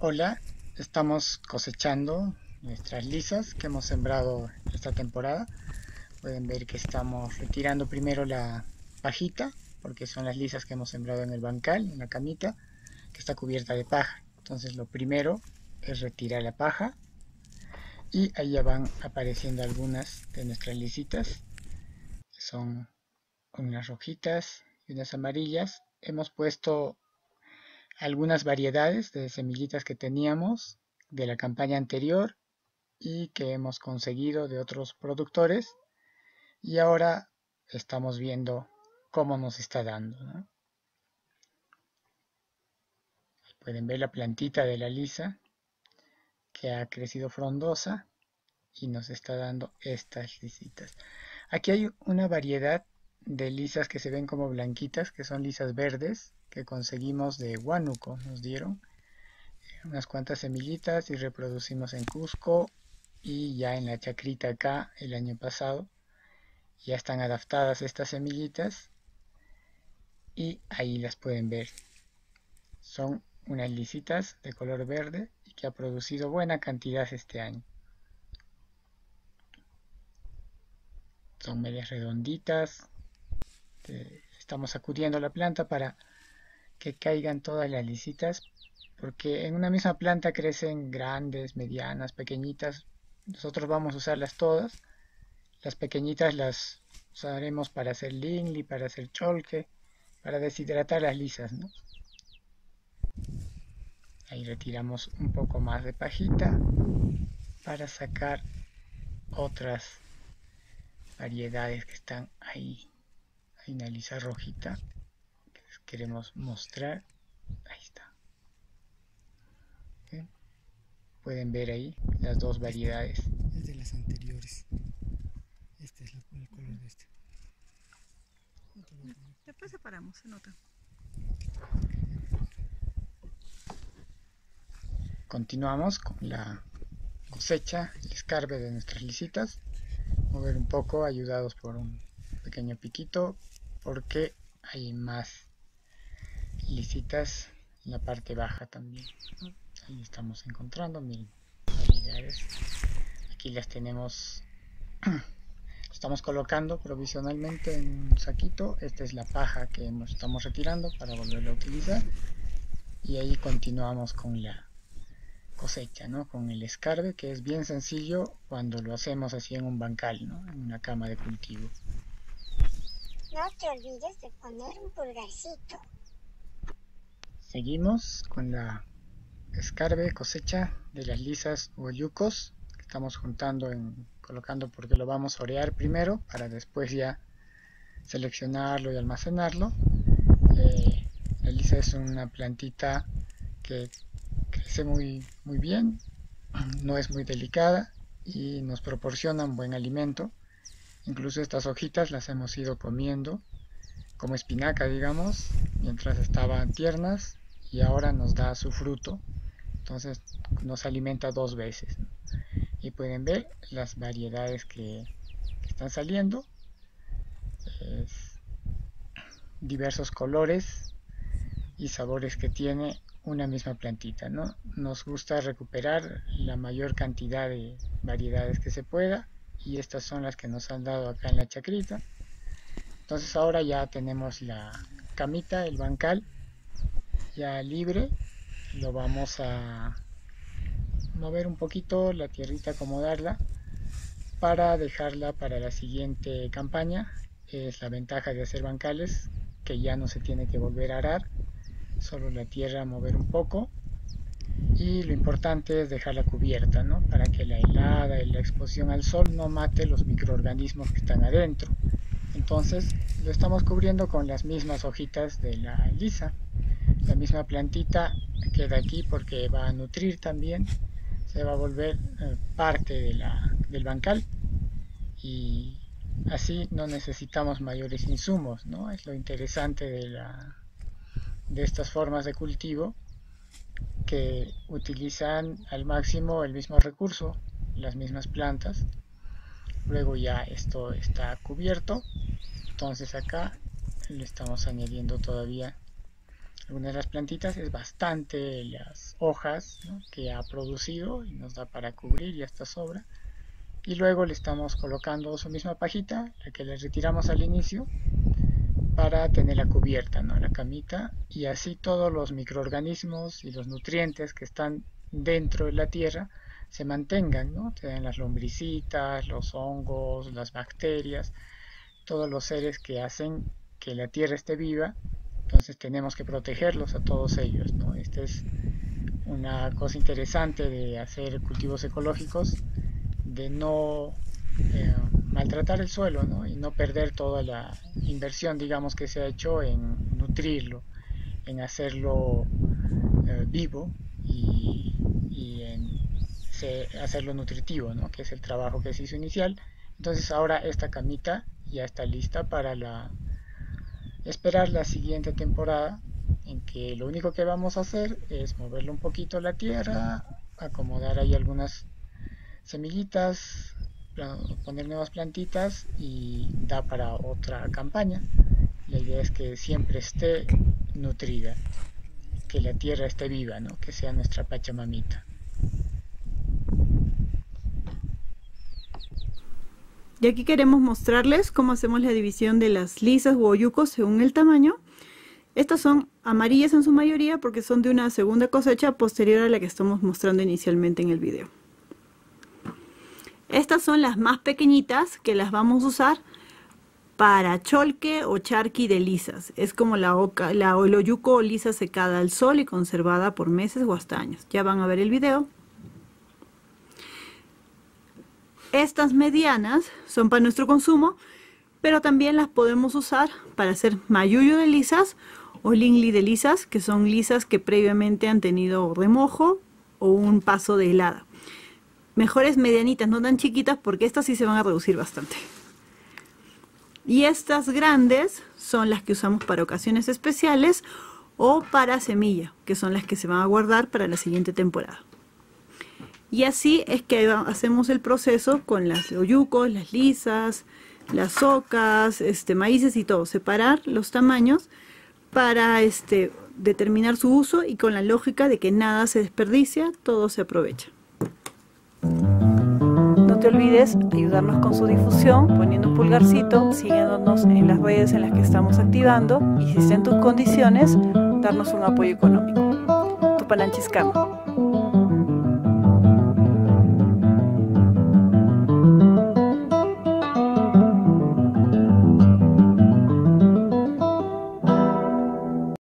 Hola, estamos cosechando nuestras lisas que hemos sembrado esta temporada. Pueden ver que estamos retirando primero la pajita, porque son las lisas que hemos sembrado en el bancal, en la camita, que está cubierta de paja. Entonces lo primero es retirar la paja y ahí ya van apareciendo algunas de nuestras lisitas. Son unas rojitas y unas amarillas. Hemos puesto algunas variedades de semillitas que teníamos de la campaña anterior y que hemos conseguido de otros productores y ahora estamos viendo cómo nos está dando. Pueden ver la plantita de la lisa que ha crecido frondosa y nos está dando estas lisitas. Aquí hay una variedad de lisas que se ven como blanquitas, que son lisas verdes, que conseguimos de Huánuco, nos dieron unas cuantas semillitas y reproducimos en Cusco y ya en la chacrita acá el año pasado. Ya están adaptadas estas semillitas y ahí las pueden ver. Son unas lisitas de color verde y que ha producido buena cantidad este año. Son medias redonditas estamos sacudiendo la planta para que caigan todas las lisitas porque en una misma planta crecen grandes, medianas, pequeñitas. Nosotros vamos a usarlas todas. Las pequeñitas las usaremos para hacer lingli, para hacer cholque, para deshidratar las lisas. Ahí retiramos un poco más de pajita para sacar otras variedades que están ahí. Hay una lisa rojita queremos mostrar. Ahí está. Pueden ver ahí las dos variedades. Es de las anteriores. Este es el color de este. Después separamos, se nota. Continuamos con la cosecha, el escarbe de nuestras lisitas. Mover un poco, ayudados por un pequeño piquito, porque hay más lisitas en la parte baja también ahí estamos encontrando miren aquí las tenemos estamos colocando provisionalmente en un saquito esta es la paja que estamos retirando para volverla a utilizar y ahí continuamos con la cosecha, ¿no? Con el escarbe, que es bien sencillo cuando lo hacemos así en un bancal, ¿no? En una cama de cultivo. No te olvides de poner un pulgarcito. Seguimos con la escarbe cosecha de las lisas o yucos que estamos juntando en colocando porque lo vamos a orear primero para después ya seleccionarlo y almacenarlo. Eh, la lisa es una plantita que crece muy muy bien no es muy delicada y nos proporciona un buen alimento. Incluso estas hojitas las hemos ido comiendo como espinaca digamos mientras estaban tiernas y ahora nos da su fruto entonces nos alimenta dos veces y pueden ver las variedades que, están saliendo diversos colores y sabores que tiene una misma plantita ¿no? nos gusta recuperar la mayor cantidad de variedades que se pueda y estas son las que nos han dado acá en la chacrita entonces ahora ya tenemos la camita, el bancal ya libre lo vamos a mover un poquito la tierrita acomodarla para dejarla para la siguiente campaña. Es la ventaja de hacer bancales que ya no se tiene que volver a arar solo la tierra mover un poco. Y lo importante es dejarla cubierta ¿no? para que la helada y la exposición al sol no mate los microorganismos que están adentro. Entonces lo estamos cubriendo con las mismas hojitas de la lisa la misma plantita queda aquí porque va a nutrir también se va a volver eh, parte del bancal. Y así no necesitamos mayores insumos ¿no? es lo interesante de, la, de estas formas de cultivo que utilizan al máximo el mismo recurso las mismas plantas. Luego ya esto está cubierto. Entonces acá le estamos añadiendo todavía algunas de las plantitas es bastante las hojas que ha producido y nos da para cubrir y hasta sobra y luego le estamos colocando su misma pajita la que le retiramos al inicio para tenerla cubierta ¿no? la camita y así todos los microorganismos y los nutrientes que están dentro de la tierra se mantengan, ¿no? Te las lombricitas, los hongos, las bacterias, todos los seres que hacen que la tierra esté viva, entonces tenemos que protegerlos a todos ellos, ¿no? Esta es una cosa interesante de hacer cultivos ecológicos, de no eh, maltratar el suelo, ¿no? Y no perder toda la inversión, digamos, que se ha hecho en nutrirlo, en hacerlo eh, vivo y, en hacerlo nutritivo, ¿no? que es el trabajo que se hizo inicial. Entonces ahora esta camita ya está lista para la esperar la siguiente temporada en que lo único que vamos a hacer es moverle un poquito la tierra, acomodar ahí algunas semillitas, poner nuevas plantitas y da para otra campaña. La idea es que siempre esté nutrida, que la tierra esté viva, ¿no? que sea nuestra pachamamita. Y aquí queremos mostrarles cómo hacemos la división de las lisas o oyucos según el tamaño. Estas son amarillas en su mayoría porque son de una segunda cosecha posterior a la que estamos mostrando inicialmente en el video. Estas son las más pequeñitas que las vamos a usar para cholque o charqui de lisas. Es como la, oca, la o lisa secada al sol y conservada por meses o hasta años. Ya van a ver el video. Estas medianas son para nuestro consumo, pero también las podemos usar para hacer mayuyo de lisas o lingli de lisas, que son lisas que previamente han tenido remojo o un paso de helada. Mejores medianitas, no tan chiquitas, porque estas sí se van a reducir bastante. Y estas grandes son las que usamos para ocasiones especiales o para semilla, que son las que se van a guardar para la siguiente temporada. Y así es que hacemos el proceso con las oyucos, las lisas, las ocas, este, maíces y todo. Separar los tamaños para este, determinar su uso y con la lógica de que nada se desperdicia, todo se aprovecha. No te olvides ayudarnos con su difusión poniendo un pulgarcito, siguiéndonos en las redes en las que estamos activando y si está en tus condiciones, darnos un apoyo económico. Tu Pananchiscama.